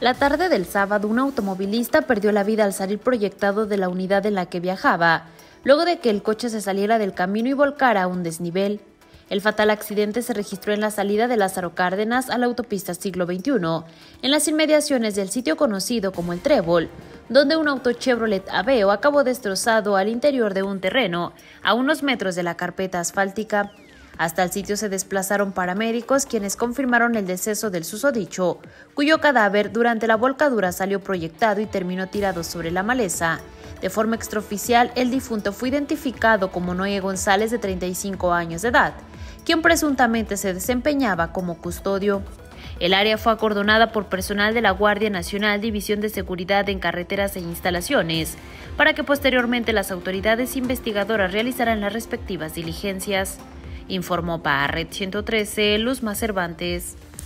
La tarde del sábado, un automovilista perdió la vida al salir proyectado de la unidad en la que viajaba, luego de que el coche se saliera del camino y volcara a un desnivel. El fatal accidente se registró en la salida de Lázaro Cárdenas a la autopista siglo XXI, en las inmediaciones del sitio conocido como el Trébol, donde un auto Chevrolet Aveo acabó destrozado al interior de un terreno, a unos metros de la carpeta asfáltica. Hasta el sitio se desplazaron paramédicos quienes confirmaron el deceso del susodicho, cuyo cadáver durante la volcadura salió proyectado y terminó tirado sobre la maleza. De forma extraoficial, el difunto fue identificado como Noé González de 35 años de edad, quien presuntamente se desempeñaba como custodio. El área fue acordonada por personal de la Guardia Nacional División de Seguridad en Carreteras e Instalaciones, para que posteriormente las autoridades investigadoras realizaran las respectivas diligencias informó para Red 113 Luzma Cervantes.